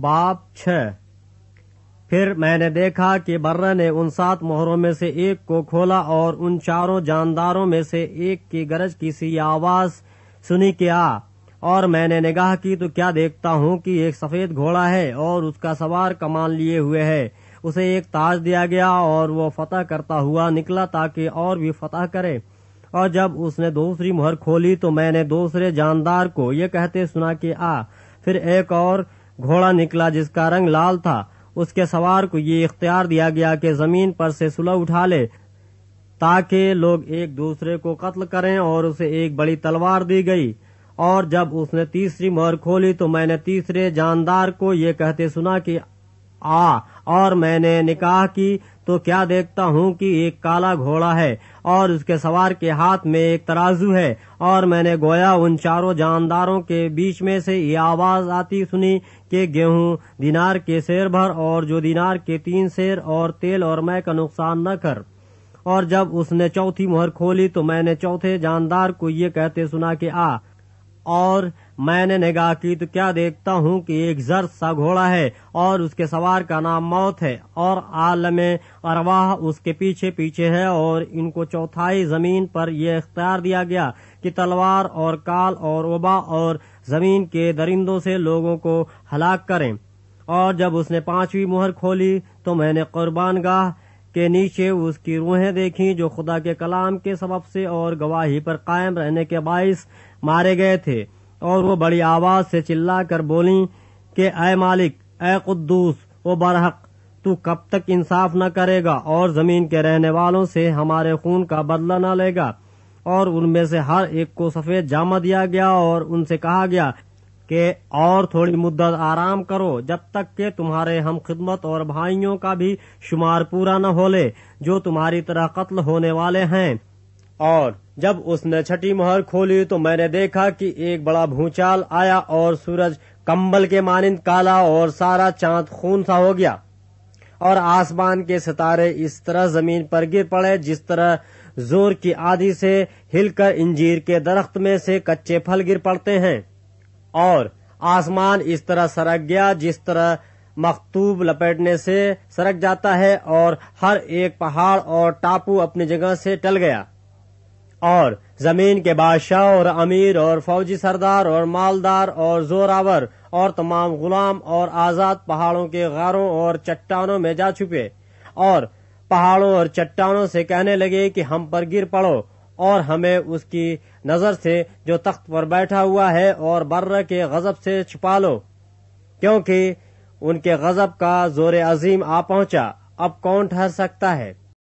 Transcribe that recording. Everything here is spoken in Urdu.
باپ چھ پھر میں نے دیکھا کہ برہ نے ان سات مہروں میں سے ایک کو کھولا اور ان چاروں جانداروں میں سے ایک کی گرج کی سی آواز سنی کہ آ، اور میں نے نگاہ کی تو کیا دیکھتا ہوں کہ ایک سفید گھوڑا ہے اور اس کا سوار کمان لیے ہوئے ہے۔ اسے ایک تاج دیا گیا اور وہ فتح کرتا ہوا نکلا تاکہ اور بھی فتح کرے۔ اور جب اس نے دوسری مہر کھولی تو میں نے دوسرے جاندار کو یہ کہتے سنا کہ آ، پھر ایک اور گھوڑا نکلا جس کا رنگ لال تھا، اس کے سوار کو یہ اختیار دیا گیا کہ زمین پر سے سلح اٹھا لے، تاکہ لوگ ایک دوسرے کو قتل کریں اور اسے ایک بڑی تلوار دی گئی۔ اور جب اس نے تیسری مہر کھولی تو میں نے تیسرے جاندار کو یہ کہتے سنا کہ آ، اور میں نے نکاح کی تو کیا دیکھتا ہوں کہ ایک کالا گھوڑا ہے اور اس کے سوار کے ہاتھ میں ایک ترازو ہے اور میں نے گویا ان چاروں جانداروں کے بیچ میں سے یہ آواز آتی سنی کہ گیہوں، دینار کے سیر بھر اور جو دینار کے تین سیر اور تیل اور میں کا نقصان نہ کر۔ اور جب اس نے چوتھی مہر کھولی تو میں نے چوتھے جاندار کو یہ کہتے سنا کہ آ اور میں نے نگاہ کی تو کیا دیکھتا ہوں کہ ایک زرد سا گھوڑا ہے اور اس کے سوار کا نام موت ہے اور عالم ارواح اس کے پیچھے پیچھے ہے اور ان کو چوتھائی زمین پر یہ اختیار دیا گیا کہ تلوار اور کال اور وبا اور زمین کے درندوں سے لوگوں کو ہلاک کریں اور جب اس نے پانچویں مہر کھولی تو میں نے قربان گاہ کے نیچے اس کی روحیں دیکھی جو خدا کے کلام کے سبب سے اور گواہی پر قائم رہنے کے باعث مارے گئے تھے۔ اور وہ بڑی آواز سے چلا کر بولی کہ، اے مالک، اے قدوس، وہ برحق، تو کب تک انصاف نہ کرے گا اور زمین کے رہنے والوں سے ہمارے خون کا بدلہ نہ لے گا؟ اور ان میں سے ہر ایک کو سفید جامہ دیا گیا اور ان سے کہا گیا کہ اور تھوڑی مدت آرام کرو جب تک کہ تمہارے ہم خدمت اور بھائیوں کا بھی شمار پورا نہ ہو لے، جو تمہاری طرح قتل ہونے والے ہیں۔ اور جب اس نے چھٹی مہر کھولی تو میں نے دیکھا کہ ایک بڑا بھونچال آیا اور سورج کمبل کے مانند کالا اور سارا چاند خون سا ہو گیا۔ اور آسمان کے ستارے اس طرح زمین پر گر پڑے جس طرح زور کی آدھی سے ہل کر انجیر کے درخت میں سے کچے پھل گر پڑتے ہیں۔ اور آسمان اس طرح سرک گیا جس طرح مختوب لپیٹنے سے سرک جاتا ہے اور ہر ایک پہاڑ اور ٹاپو اپنی جگہ سے ٹل گیا۔ اور زمین کے بادشاہ اور امیر اور فوجی سردار اور مالدار اور زوراور اور تمام غلام اور آزاد پہاڑوں کے غاروں اور چٹانوں میں جا چھپے اور پہاڑوں اور چٹانوں سے کہنے لگے کہ ہم پر گر پڑو۔ اور ہمیں اس کی نظر سے جو تخت پر بیٹھا ہوا ہے اور بر کے غضب سے چھپا لو، کیونکہ ان کے غضب کا زور عظیم آ پہنچا۔ اب کون ٹھہر سکتا ہے؟